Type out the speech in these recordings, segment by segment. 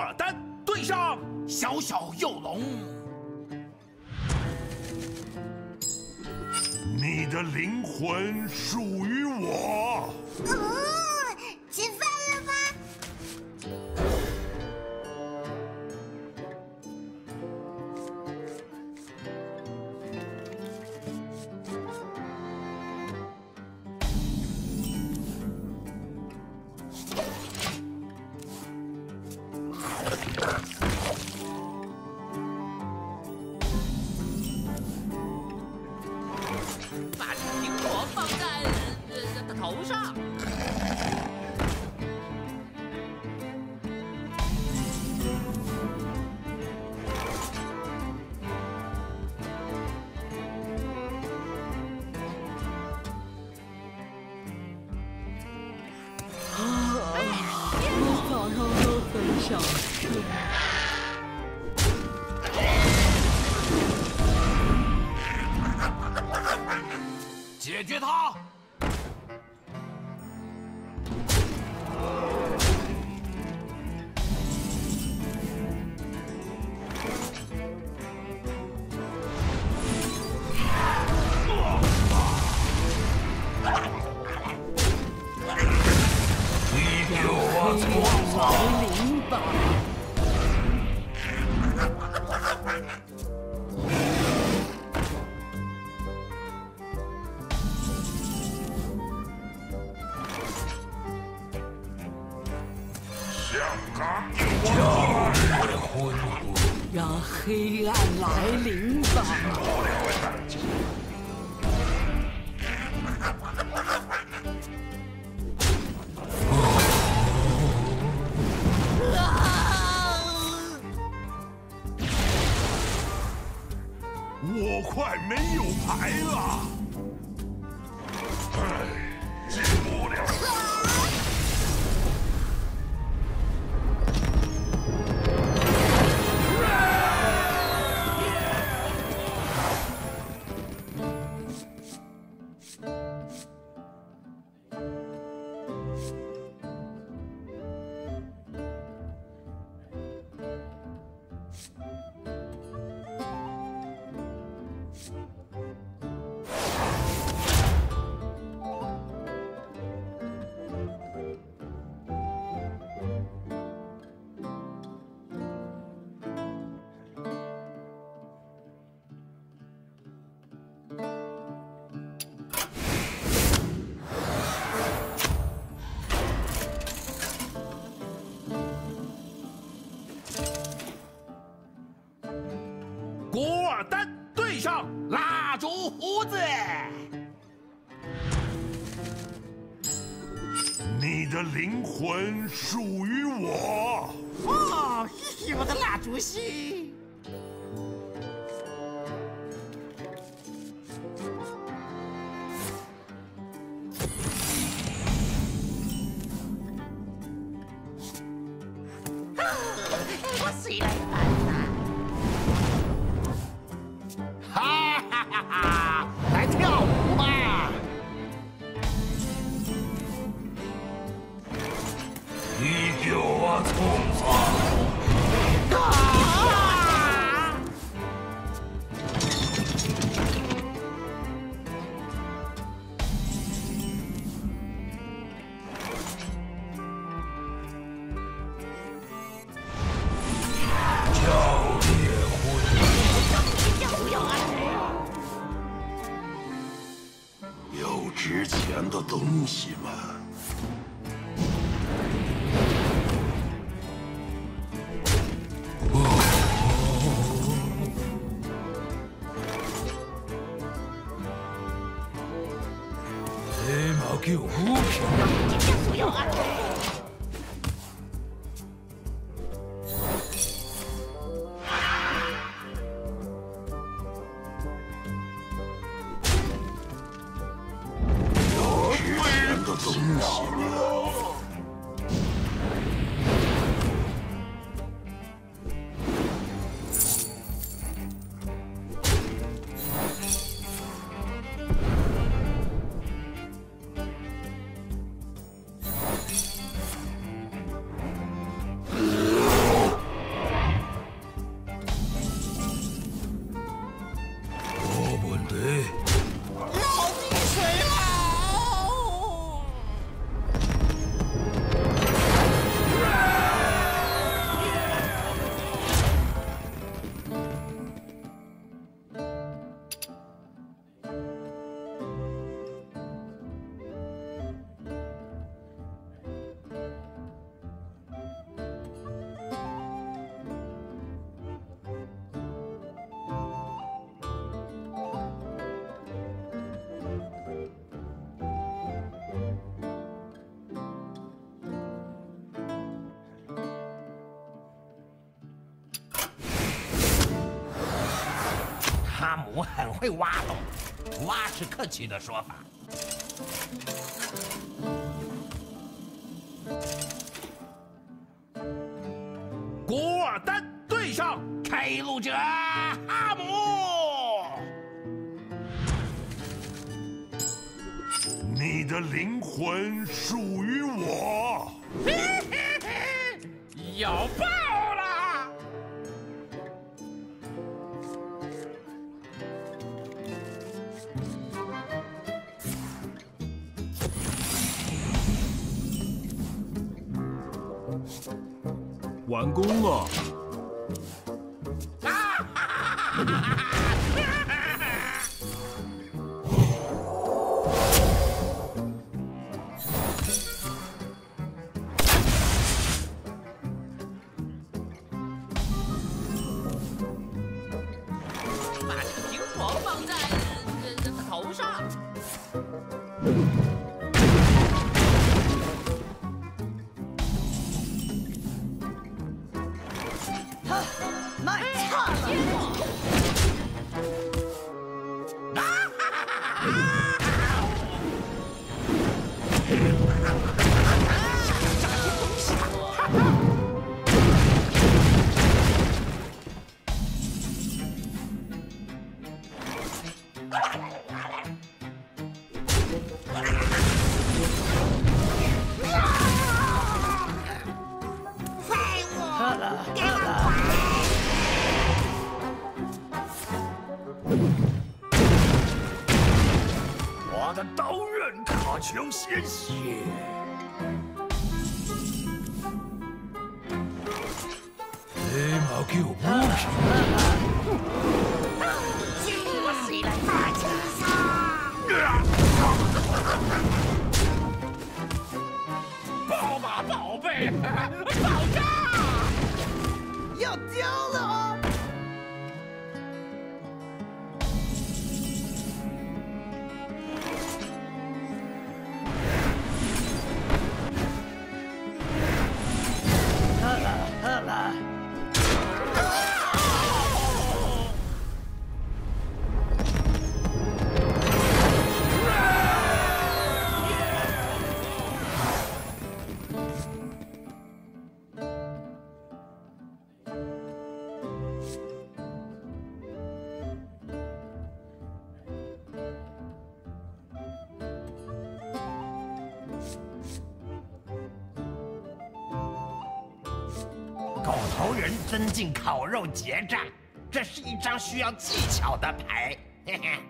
尔丹对上小小幼龙。你的灵魂属于我。魂术的东西吗？我很会挖洞挖是客气的说法。增进烤肉结账，这是一张需要技巧的牌，嘿嘿。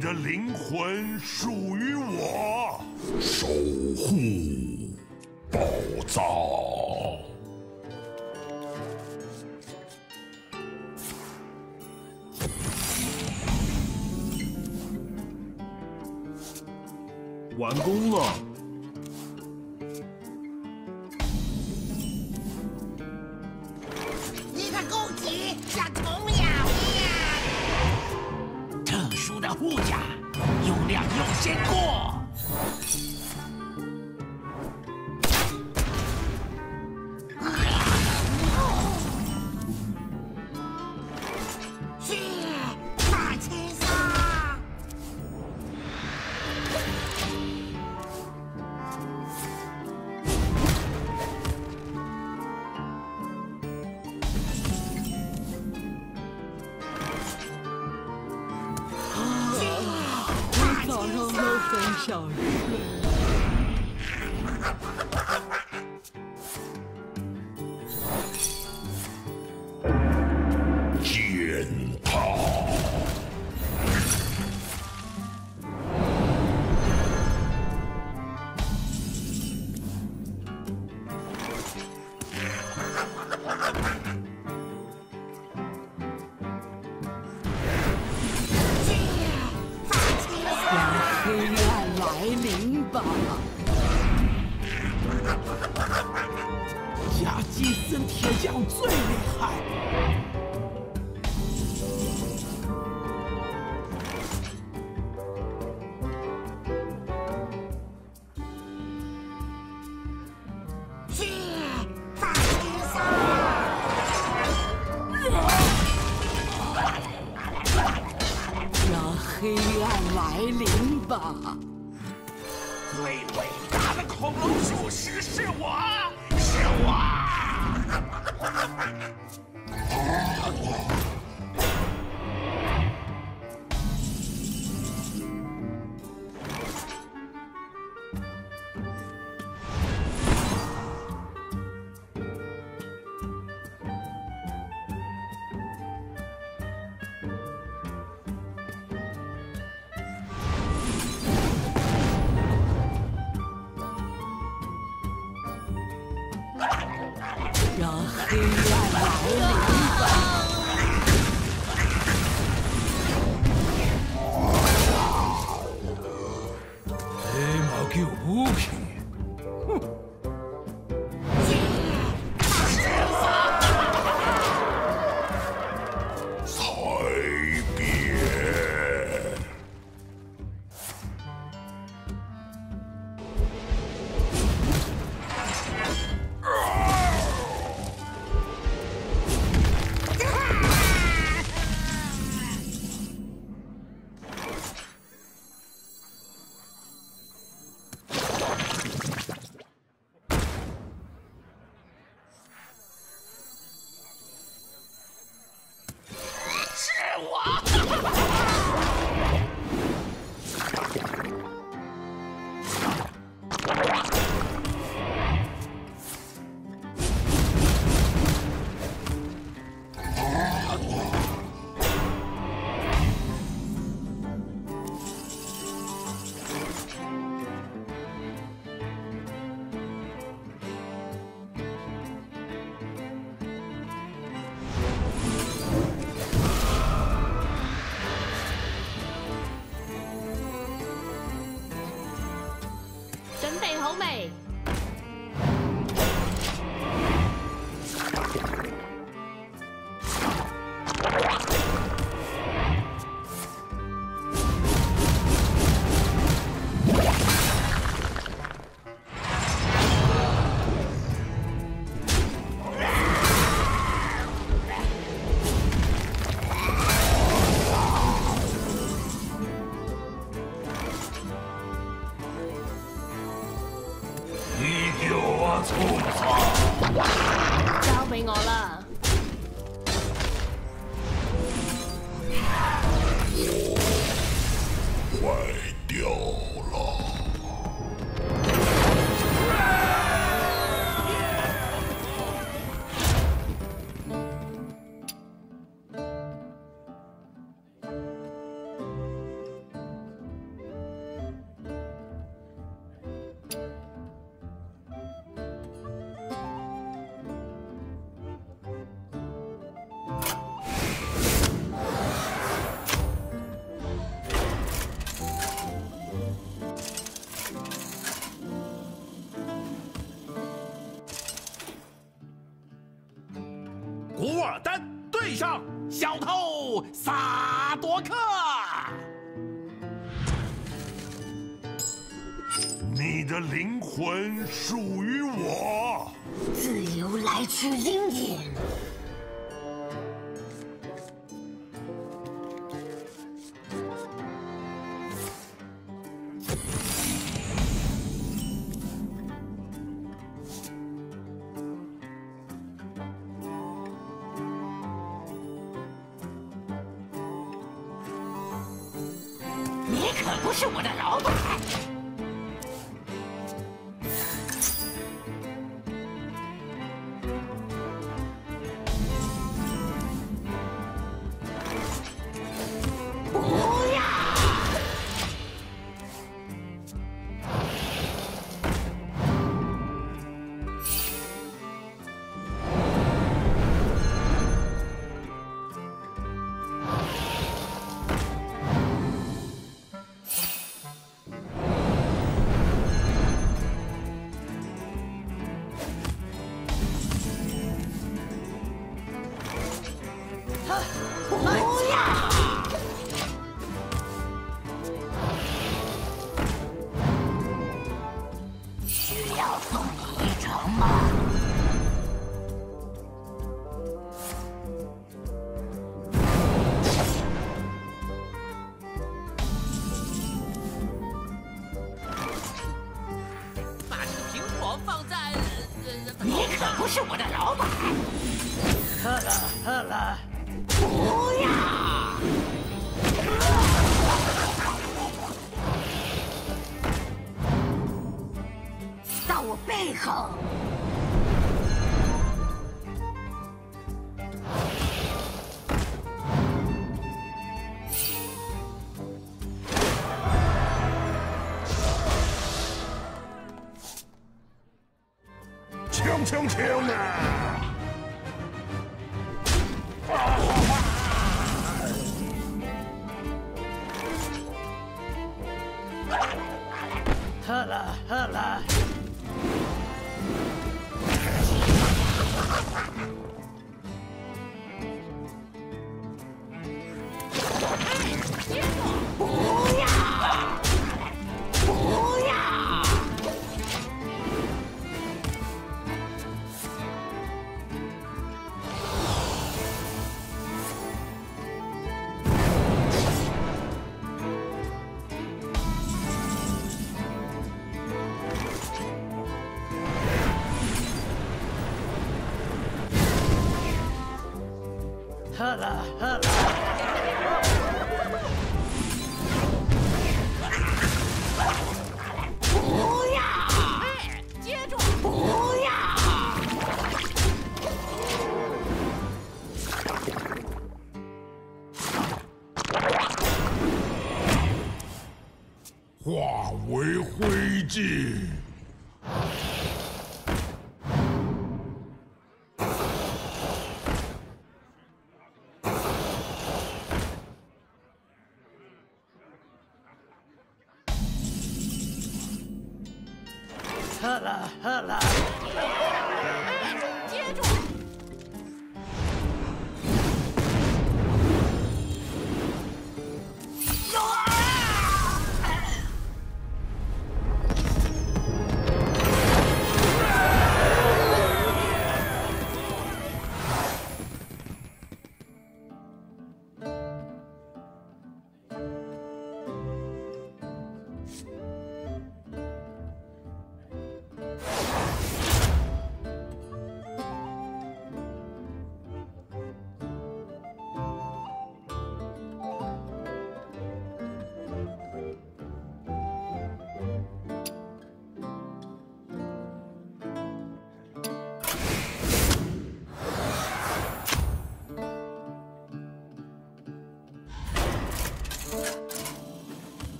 你的灵魂属于我守护宝藏。完工了。金森铁匠最厉害。有物品是阴影放在……你可不是我的老板。喝了，喝了，不要！到我背后。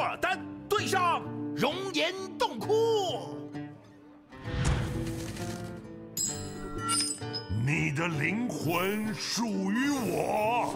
古尔丹对上熔岩洞窟。你的灵魂属于我。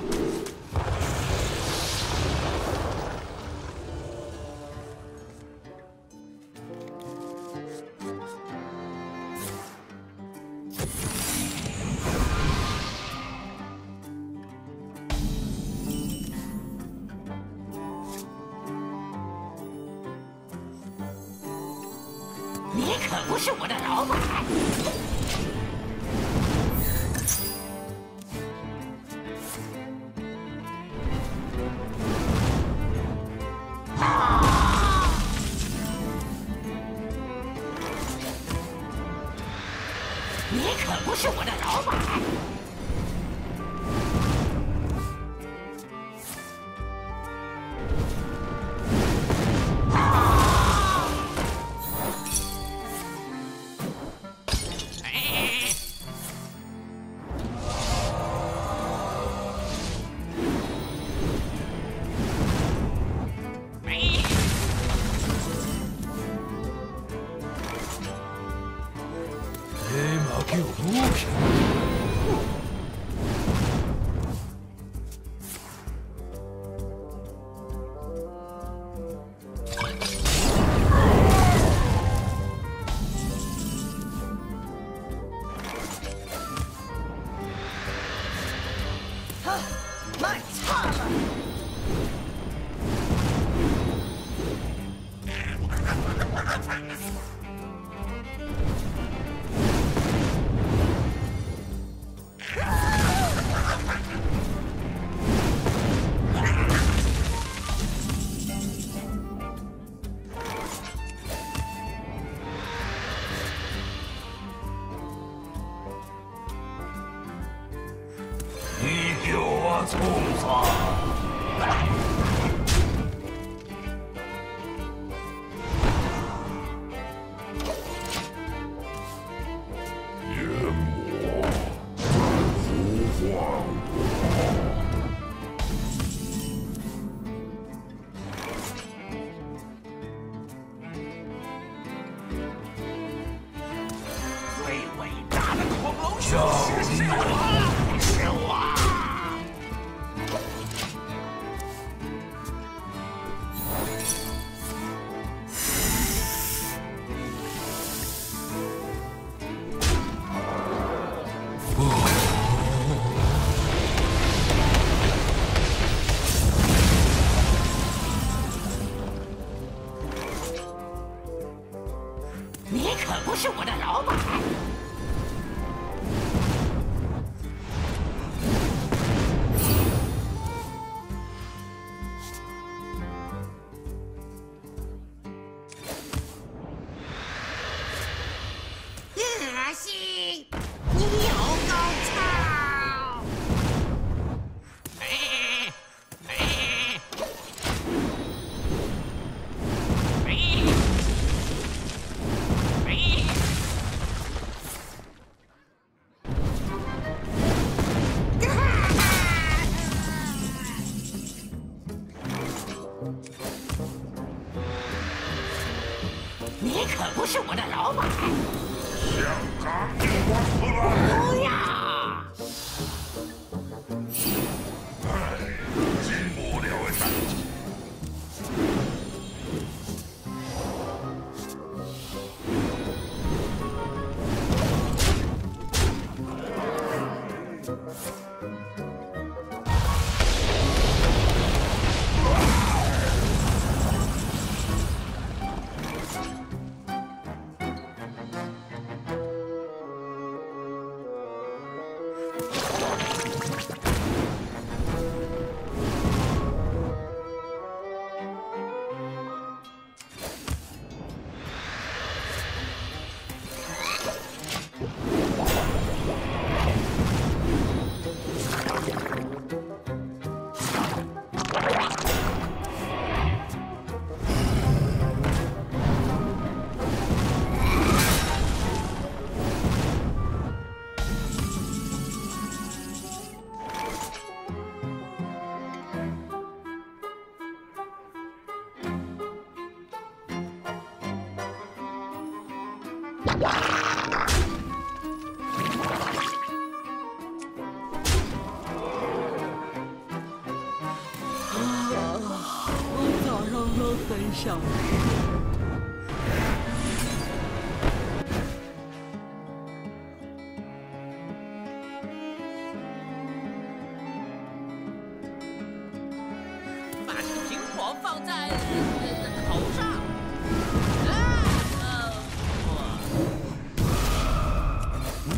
在死人的头上，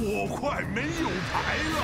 我快没有牌了。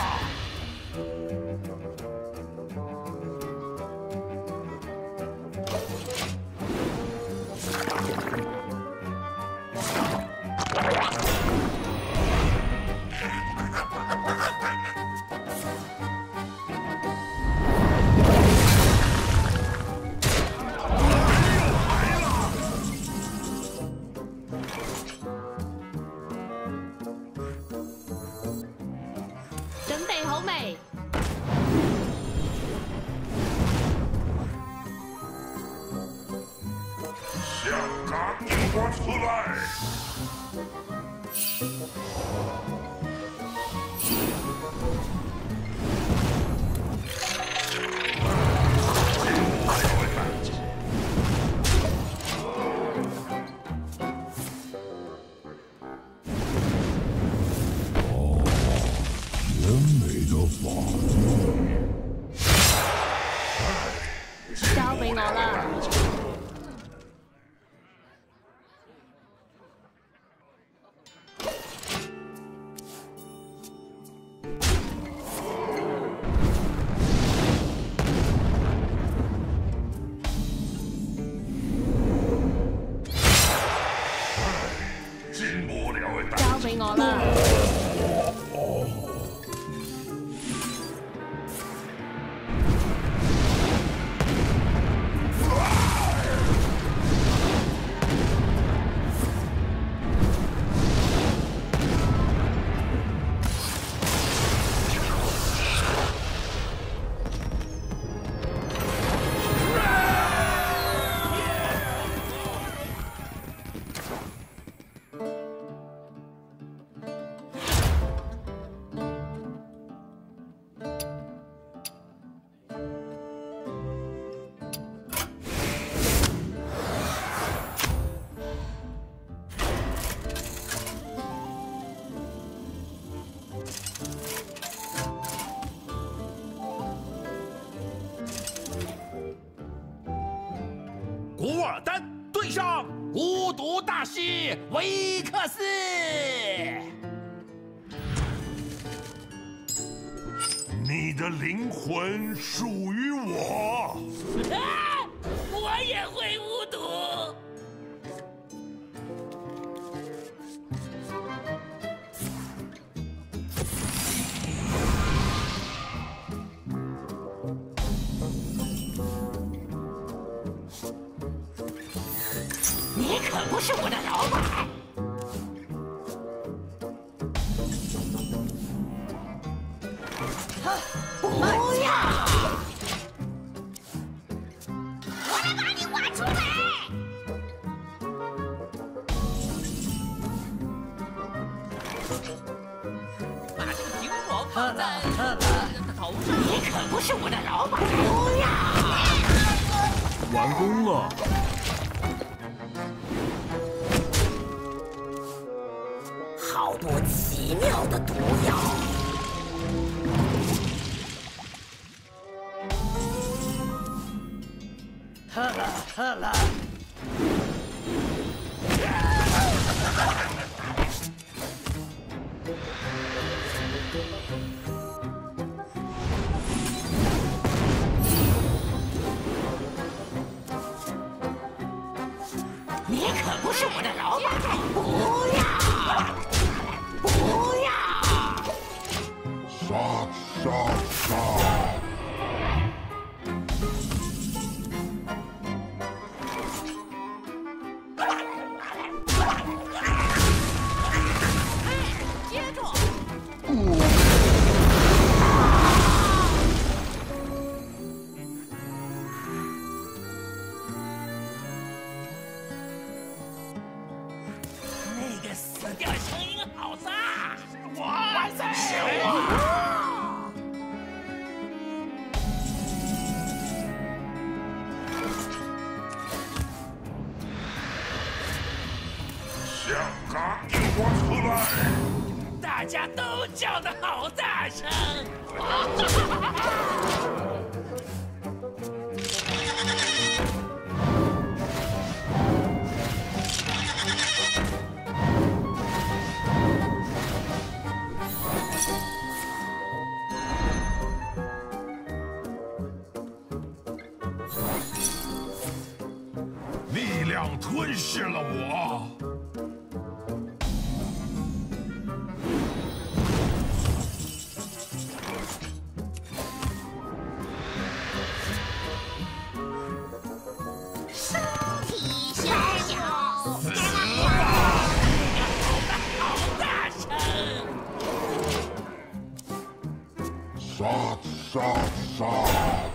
可不是我的老板。Song.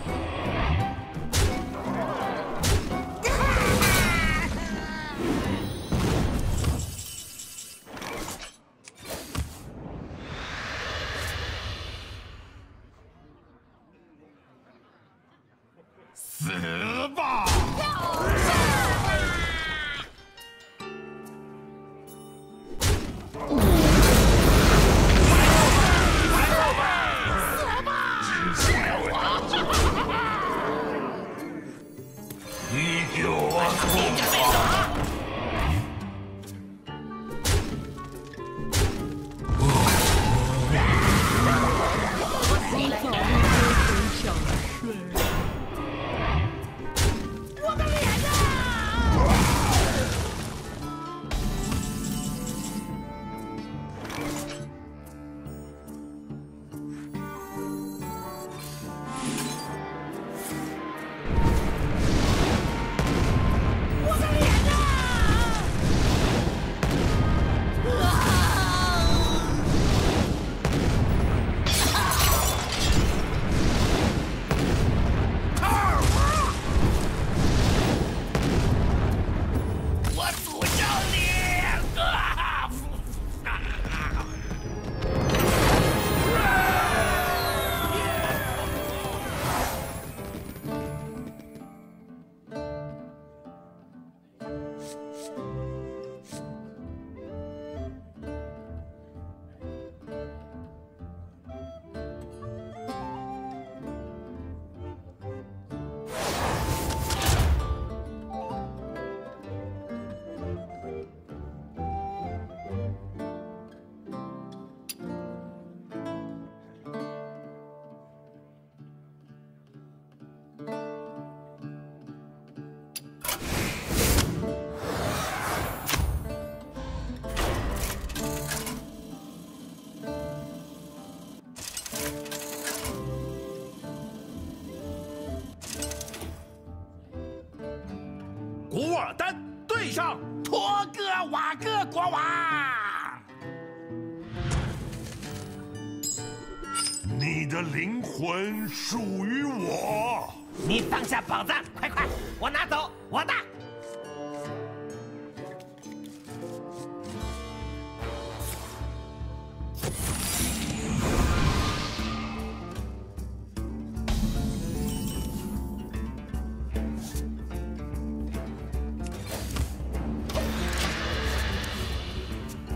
属于我。你放下宝藏快快我拿走我的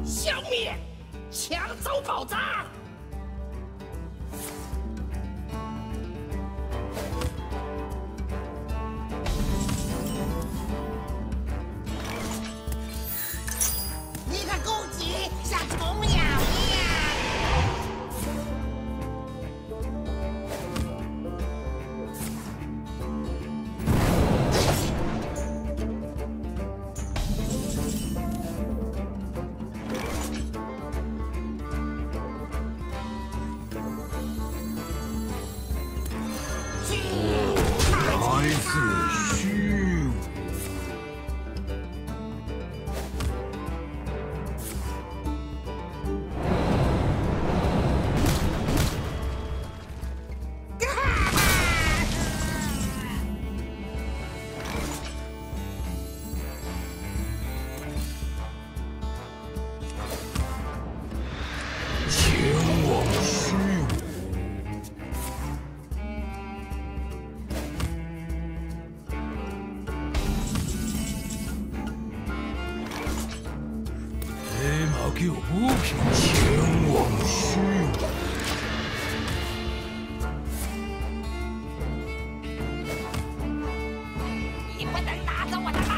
消灭抢走宝藏。你不能拿走我的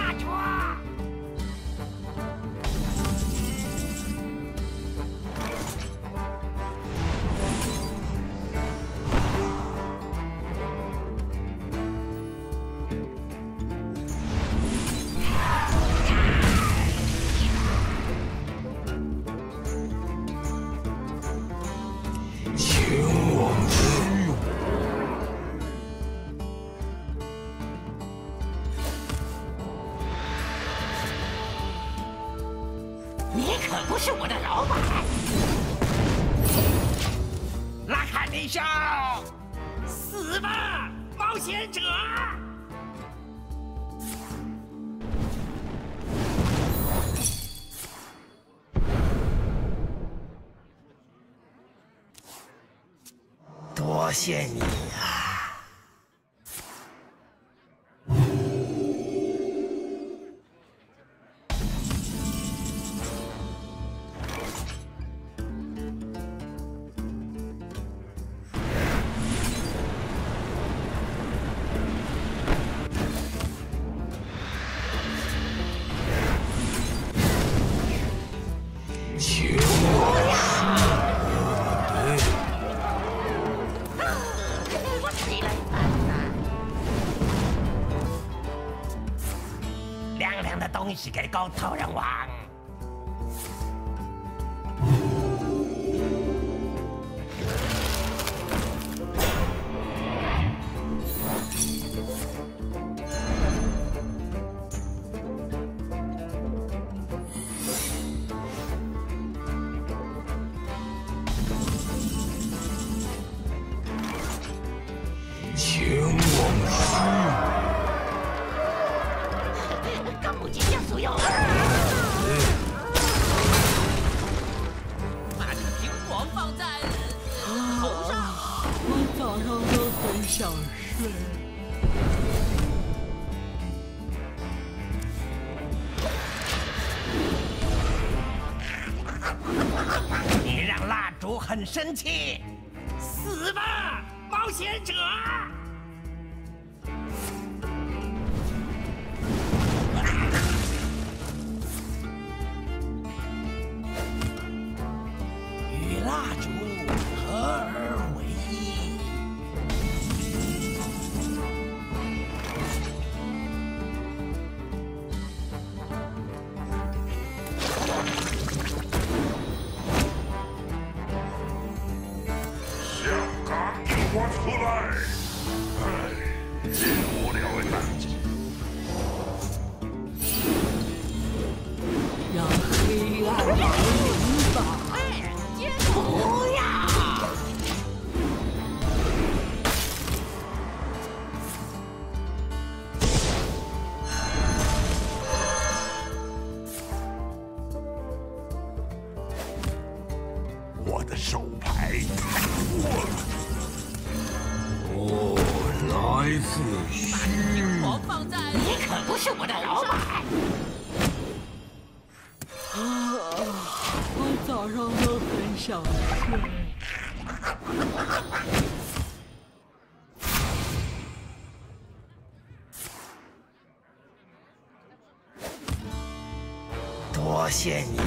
谢谢你。恭喜给高头人王谢你。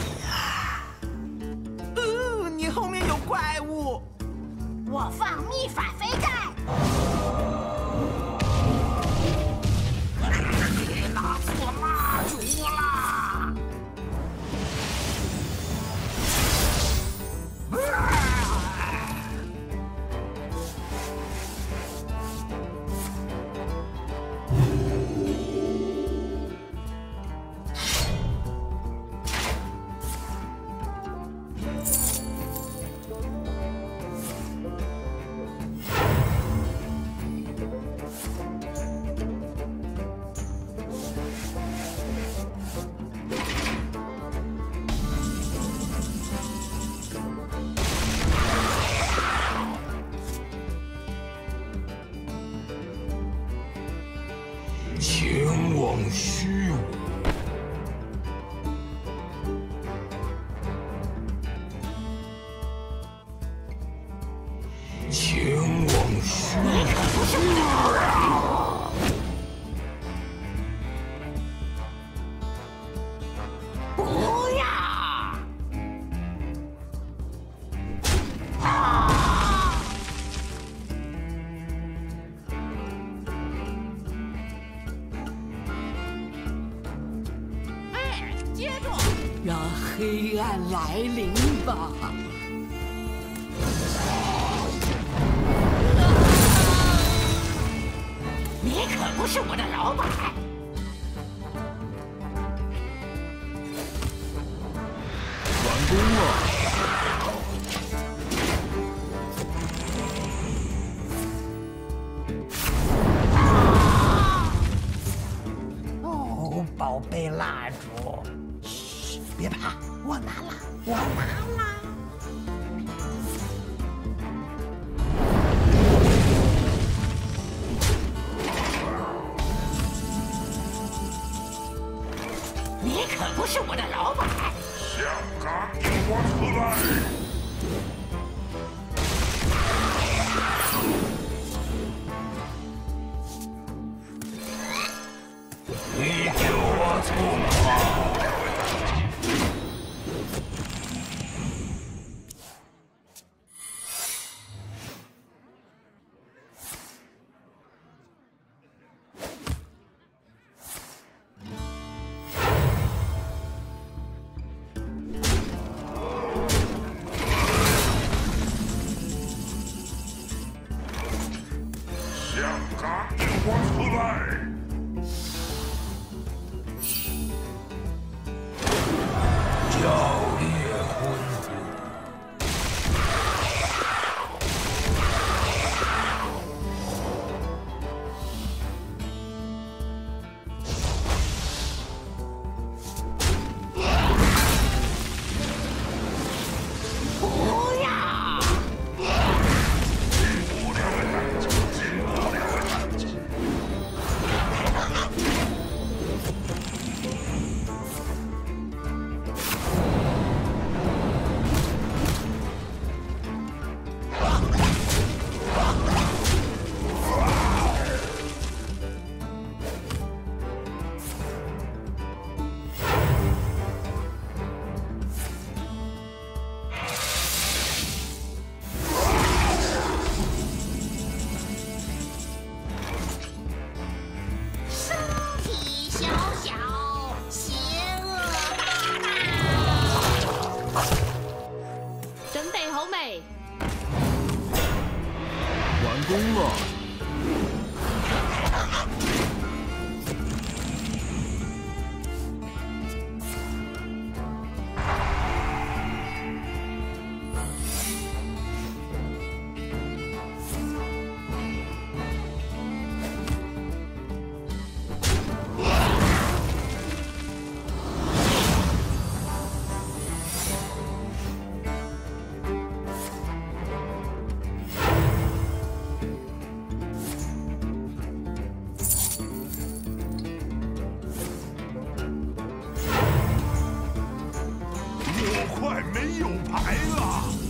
来临吧！有牌了。